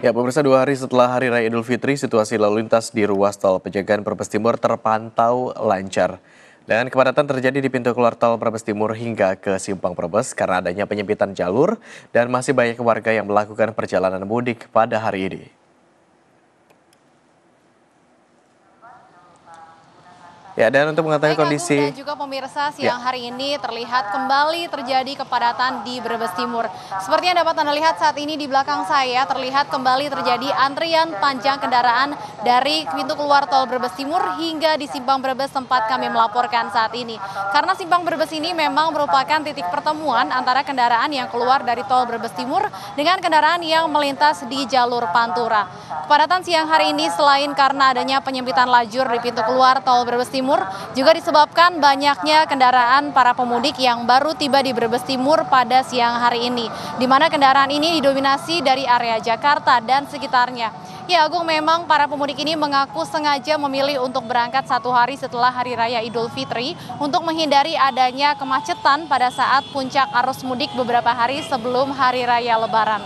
Ya, pemirsa dua hari setelah Hari Raya Idul Fitri, situasi lalu lintas di ruas tol Pejagaan Brebes Timur terpantau lancar. Dan kepadatan terjadi di pintu keluar tol Brebes Timur hingga ke Simpang Brebes karena adanya penyempitan jalur dan masih banyak warga yang melakukan perjalanan mudik pada hari ini. Ya, dan untuk mengetahui Baik, kondisi dan juga pemirsa siang Ya. hari ini terlihat kembali terjadi kepadatan di Brebes Timur. Seperti yang dapat Anda lihat saat ini di belakang saya terlihat kembali terjadi antrian panjang kendaraan dari pintu keluar tol Brebes Timur hingga di Simpang Brebes tempat kami melaporkan saat ini. Karena Simpang Brebes ini memang merupakan titik pertemuan antara kendaraan yang keluar dari tol Brebes Timur dengan kendaraan yang melintas di jalur Pantura. Kepadatan siang hari ini selain karena adanya penyempitan lajur di pintu keluar tol Brebes Timur, juga disebabkan banyaknya kendaraan para pemudik yang baru tiba di Brebes Timur pada siang hari ini, di mana kendaraan ini didominasi dari area Jakarta dan sekitarnya. Ya Agung memang para pemudik ini mengaku sengaja memilih untuk berangkat satu hari setelah Hari Raya Idul Fitri untuk menghindari adanya kemacetan pada saat puncak arus mudik beberapa hari sebelum Hari Raya Lebaran.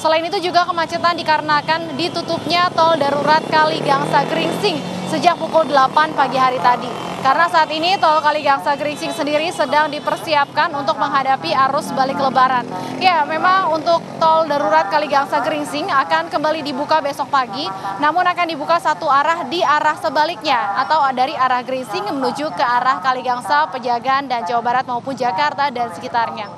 Selain itu juga kemacetan dikarenakan ditutupnya tol darurat Kali Gangsa Gringsing sejak pukul 8 pagi hari tadi. Karena saat ini tol Kali Gangsa Gringsing sendiri sedang dipersiapkan untuk menghadapi arus balik lebaran. Ya, memang untuk tol darurat Kali Gangsa Gringsing akan kembali dibuka besok pagi, namun akan dibuka satu arah di arah sebaliknya atau dari arah Gringsing menuju ke arah Kali Gangsa, Pejagan, dan Jawa Barat maupun Jakarta dan sekitarnya.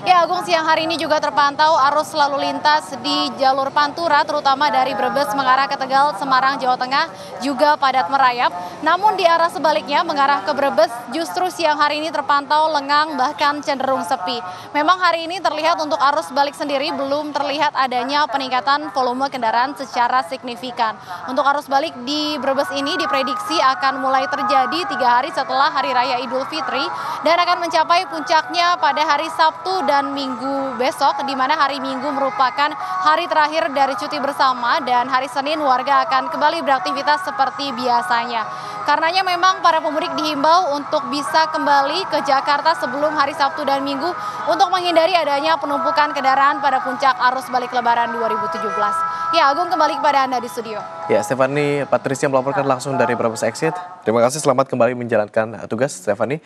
Ya, Agung siang hari ini juga terpantau arus lalu lintas di jalur Pantura, terutama dari Brebes mengarah ke Tegal, Semarang, Jawa Tengah, juga padat merayap. Namun di sebaliknya mengarah ke Brebes, justru siang hari ini terpantau lengang bahkan cenderung sepi. Memang hari ini terlihat untuk arus balik sendiri belum terlihat adanya peningkatan volume kendaraan secara signifikan. Untuk arus balik di Brebes ini diprediksi akan mulai terjadi tiga hari setelah Hari Raya Idul Fitri dan akan mencapai puncaknya pada hari Sabtu dan Minggu besok, di mana hari Minggu merupakan hari terakhir dari cuti bersama dan hari Senin warga akan kembali beraktivitas seperti biasanya. Karenanya memang para pemudik dihimbau untuk bisa kembali ke Jakarta sebelum hari Sabtu dan Minggu untuk menghindari adanya penumpukan kendaraan pada puncak arus balik Lebaran 2017. Ya, Agung kembali kepada Anda di studio. Ya, Stefani Patricia melaporkan langsung dari Brebes Exit. Terima kasih, selamat kembali menjalankan tugas, Stefani.